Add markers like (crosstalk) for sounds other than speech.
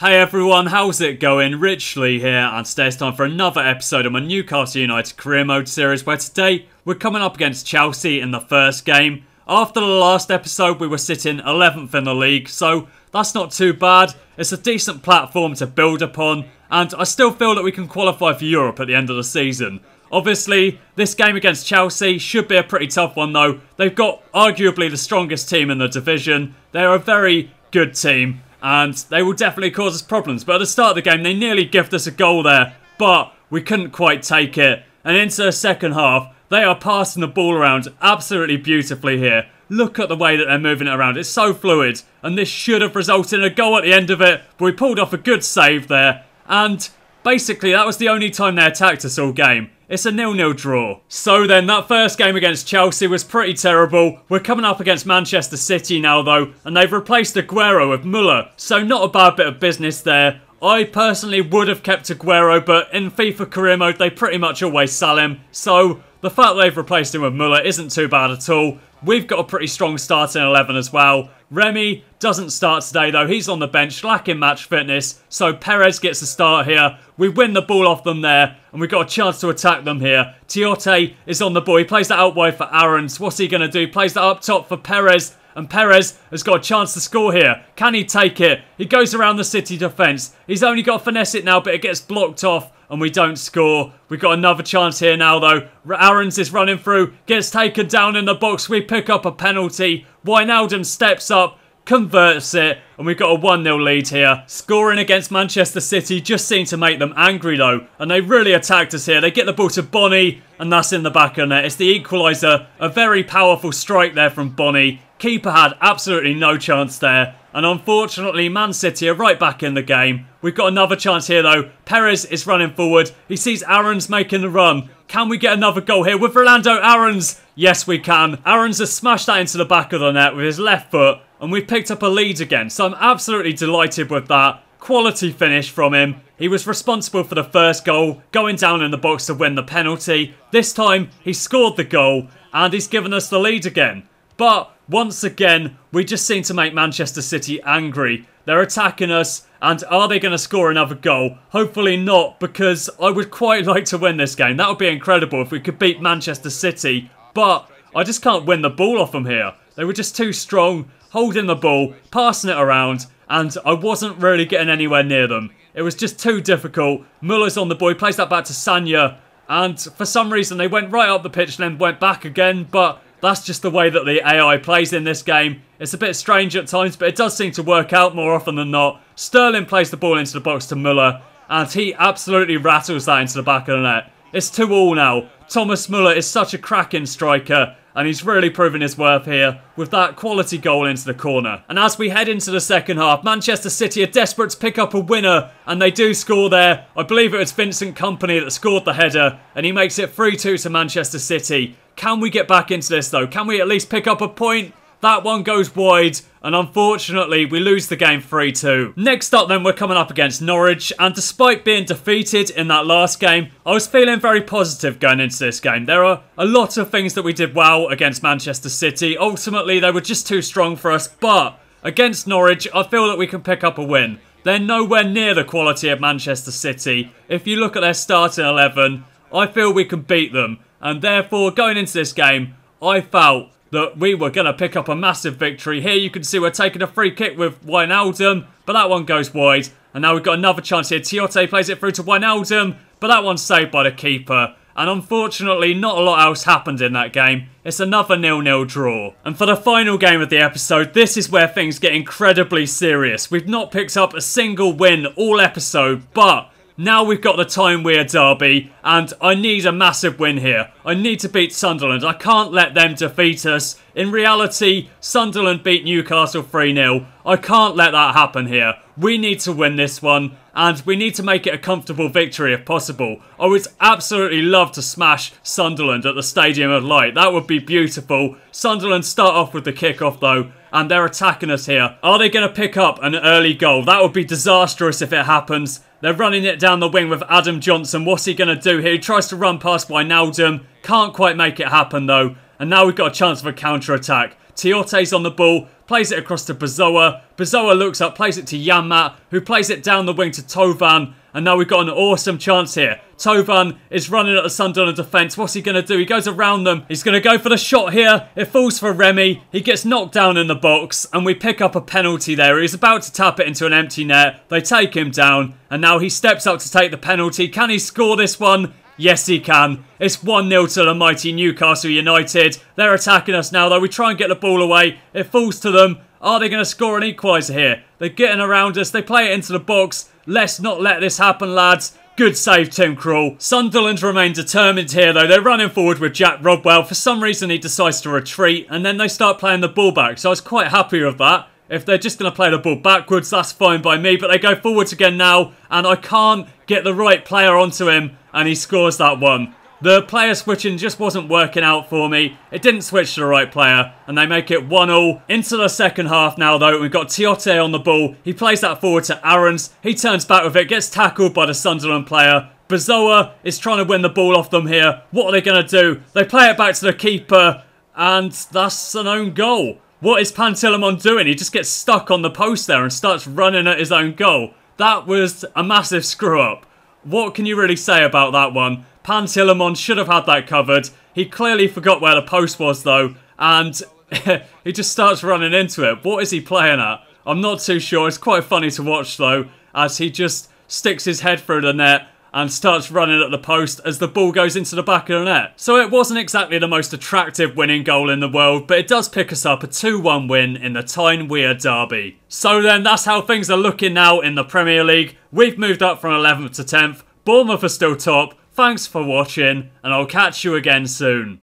Hey everyone, how's it going? Rich Leigh here, and today it's time for another episode of my Newcastle United Career Mode series, where today we're coming up against Chelsea in the first game. After the last episode, we were sitting 11th in the league, so that's not too bad. It's a decent platform to build upon, and I still feel that we can qualify for Europe at the end of the season. Obviously, this game against Chelsea should be a pretty tough one though. They've got arguably the strongest team in the division. They're a very good team and they will definitely cause us problems. But at the start of the game, they nearly gifted us a goal there, but we couldn't quite take it. And into the second half, they are passing the ball around absolutely beautifully here. Look at the way that they're moving it around. It's so fluid. And this should have resulted in a goal at the end of it. But we pulled off a good save there. And basically, that was the only time they attacked us all game. It's a nil-nil draw. So then, that first game against Chelsea was pretty terrible. We're coming up against Manchester City now, though, and they've replaced Aguero with Muller. So not a bad bit of business there. I personally would have kept Aguero, but in FIFA career mode, they pretty much always sell him. So the fact they've replaced him with Muller isn't too bad at all. We've got a pretty strong starting 11 as well. Remy doesn't start today though, he's on the bench, lacking match fitness, so Perez gets a start here. We win the ball off them there, and we've got a chance to attack them here. Tiote is on the ball, he plays that out wide for Aarons. What's he going to do? Plays that up top for Perez, and Perez has got a chance to score here. Can he take it? He goes around the City defence. He's only got to finesse it now, but it gets blocked off and we don't score. We've got another chance here now, though. Aarons is running through, gets taken down in the box. We pick up a penalty. Wijnaldum steps up, converts it, and we've got a 1-0 lead here. Scoring against Manchester City just seemed to make them angry though, and they really attacked us here. They get the ball to Bony, and that's in the back of net. It's the equaliser, a very powerful strike there from Bony. Keeper had absolutely no chance there. And unfortunately, Man City are right back in the game. We've got another chance here though. Perez is running forward. He sees Aarons making the run. Can we get another goal here with Rolando Aarons? Yes, we can. Aarons has smashed that into the back of the net with his left foot. And we've picked up a lead again. So I'm absolutely delighted with that. Quality finish from him. He was responsible for the first goal, going down in the box to win the penalty. This time, he scored the goal, and he's given us the lead again. But once again, we just seem to make Manchester City angry. They're attacking us, and are they going to score another goal? Hopefully not, because I would quite (laughs) like to win this game. That would be incredible if we could beat Manchester City, but I just can't win the ball off them here. They were just too strong, holding the ball, passing it around, and I wasn't really getting anywhere near them. It was just too difficult. Muller's on the ball, plays that back to Sagna, and for some reason they went right up the pitch and then went back again, but that's just the way that the AI plays in this game. It's a bit strange at times, but it does seem to work out more often than not. Sterling plays the ball into the box to Muller, and he absolutely rattles that into the back of the net. It's 2 all now. Thomas Muller is such a cracking striker, and he's really proven his worth here with that quality goal into the corner. And as we head into the second half, Manchester City are desperate to pick up a winner, and they do score there. I believe it was Vincent Kompany that scored the header, and he makes it 3-2 to Manchester City. Can we get back into this though? Can we at least pick up a point? That one goes wide, and unfortunately, we lose the game 3-2. Next up then, we're coming up against Norwich, and despite being defeated in that last game, I was feeling very positive going into this game. There are a lot of things that we did well against Manchester City. Ultimately, they were just too strong for us, but against Norwich, I feel that we can pick up a win. They're nowhere near the quality of Manchester City. If you look at their starting 11, I feel we can beat them. And therefore, going into this game, I felt that we were going to pick up a massive victory. Here you can see we're taking a free kick with Wijnaldum, but that one goes wide. And now we've got another chance here. Tiote plays it through to Wijnaldum, but that one's saved by the keeper. And unfortunately, not a lot else happened in that game. It's another nil-nil draw. And for the final game of the episode, this is where things get incredibly serious. We've not picked up a single win all episode, but now we've got the Tyne Wear derby, and I need a massive win here. I need to beat Sunderland. I can't let them defeat us. In reality, Sunderland beat Newcastle 3-0. I can't let that happen here. We need to win this one, and we need to make it a comfortable victory if possible. I would absolutely love to smash Sunderland at the Stadium of Light. That would be beautiful. Sunderland start off with the kickoff though, and they're attacking us here. Are they going to pick up an early goal? That would be disastrous if it happens. They're running it down the wing with Adam Johnson. What's he going to do here? He tries to run past Wijnaldum. Can't quite make it happen though. And now we've got a chance of a counter-attack. Tiote's on the ball, plays it across to Bazoa. Bazoa looks up, plays it to Janmaat, who plays it down the wing to Thauvin. And now we've got an awesome chance here. Thauvin is running at the Sunderland defence. What's he going to do? He goes around them. He's going to go for the shot here. It falls for Remy. He gets knocked down in the box. And we pick up a penalty there. He's about to tap it into an empty net. They take him down. And now he steps up to take the penalty. Can he score this one? Yes, he can. It's 1-0 to the mighty Newcastle United. They're attacking us now, though. We try and get the ball away. It falls to them. Are they going to score an equaliser here? They're getting around us. They play it into the box. Let's not let this happen, lads. Good save, Tim Krul. Sunderland remain determined here, though. They're running forward with Jack Rodwell. For some reason, he decides to retreat, and then they start playing the ball back. So I was quite happy with that. If they're just going to play the ball backwards, that's fine by me. But they go forwards again now, and I can't get the right player onto him, and he scores that one. The player switching just wasn't working out for me. It didn't switch to the right player, and they make it 1-0. Into the second half now, though, we've got Tiote on the ball. He plays that forward to Aarons. He turns back with it, gets tackled by the Sunderland player. Bazoa is trying to win the ball off them here. What are they going to do? They play it back to the keeper, and that's an own goal. What is Pantilimon doing? He just gets stuck on the post there and starts running at his own goal. That was a massive screw-up. What can you really say about that one? Pantilimon should have had that covered. He clearly forgot where the post was though, and (laughs) he just starts running into it. What is he playing at? I'm not too sure. It's quite funny to watch though, as he just sticks his head through the net and starts running at the post as the ball goes into the back of the net. So it wasn't exactly the most attractive winning goal in the world, but it does pick us up a 2-1 win in the Tyne Wear derby. So then that's how things are looking now in the Premier League. We've moved up from 11th to 10th. Bournemouth are still top, Thanks for watching, and I'll catch you again soon.